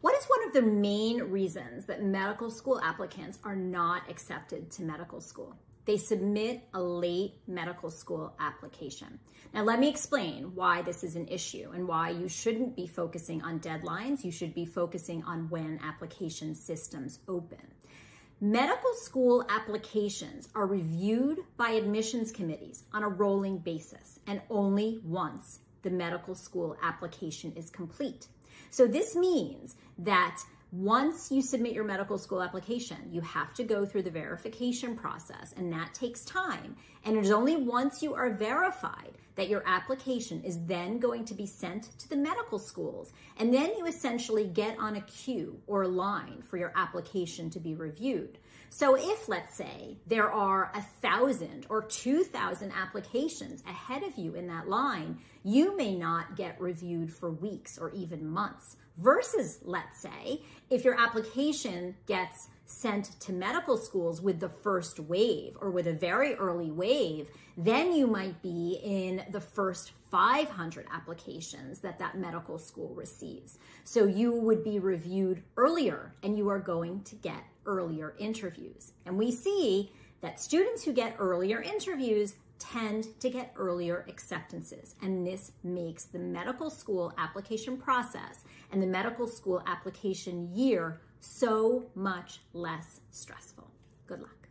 What is one of the main reasons that medical school applicants are not accepted to medical school? They submit a late medical school application. Now, let me explain why this is an issue and why you shouldn't be focusing on deadlines. You should be focusing on when application systems open. Medical school applications are reviewed by admissions committees on a rolling basis and only once the medical school application is complete. So this means that once you submit your medical school application, you have to go through the verification process, and that takes time. And it is only once you are verified that your application is then going to be sent to the medical schools. And then you essentially get on a queue or line for your application to be reviewed. So if, let's say, there are a thousand or 2,000 applications ahead of you in that line, you may not get reviewed for weeks or even months. Versus, let's say, if your application gets sent to medical schools with the first wave or with a very early wave, then you might be in the first 500 applications that that medical school receives. So you would be reviewed earlier and you are going to get earlier interviews. And we see that students who get earlier interviews tend to get earlier acceptances. And this makes the medical school application process and the medical school application year so much less stressful. Good luck.